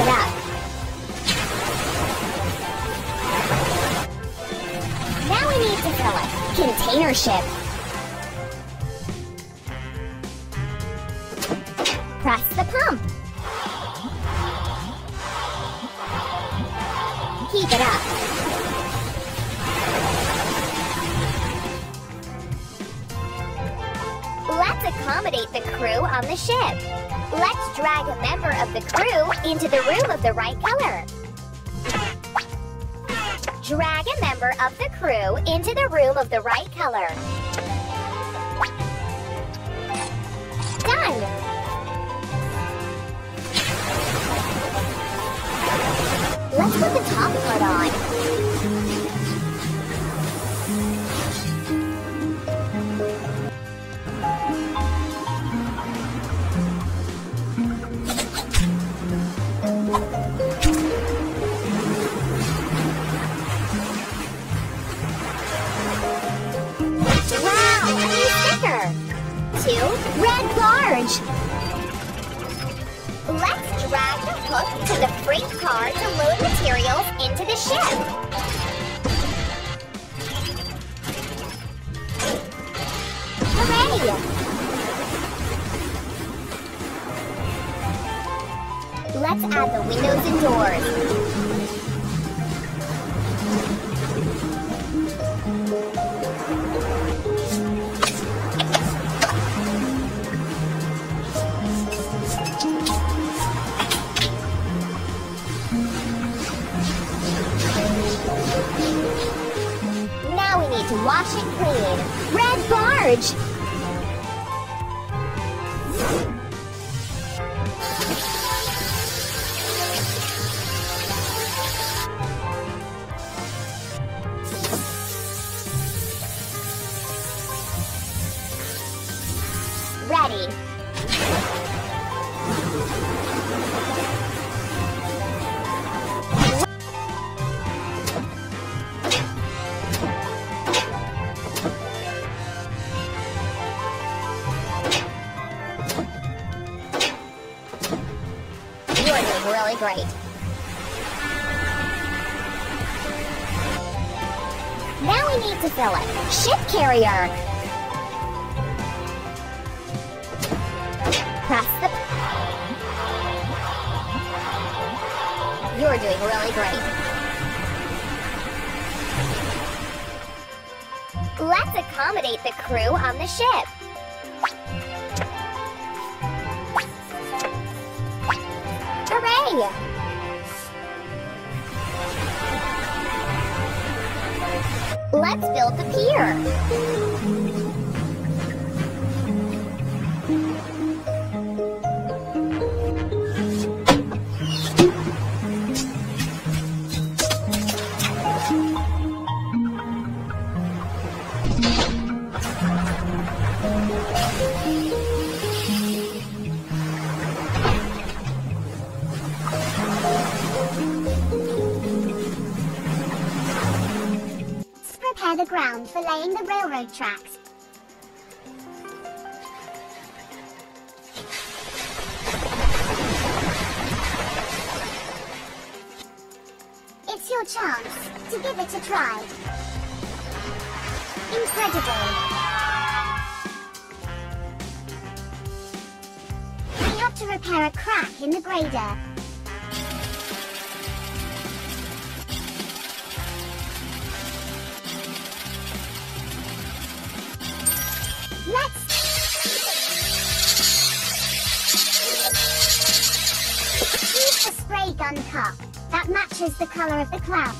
It. Now we need to fill it. Container ship. Press the pump. Keep it up. Let's accommodate the crew on the ship. Let's drag a member of the crew into the room of the right color. Drag a member of the crew into the room of the right color. Large! Let's drag the hook to the freight car to load materials into the ship. Hooray! Let's add the windows and doors. To wash and clean. Red barge! Ready. Really great. Now we need to fill it. Ship carrier. Press the. You're doing really great. Let's accommodate the crew on the ship. Let's build the pier. Prepare the ground for laying the railroad tracks. It's your chance to give it a try. Incredible! We have to repair a crack in the grader. Gun cup that matches the color of the cloud.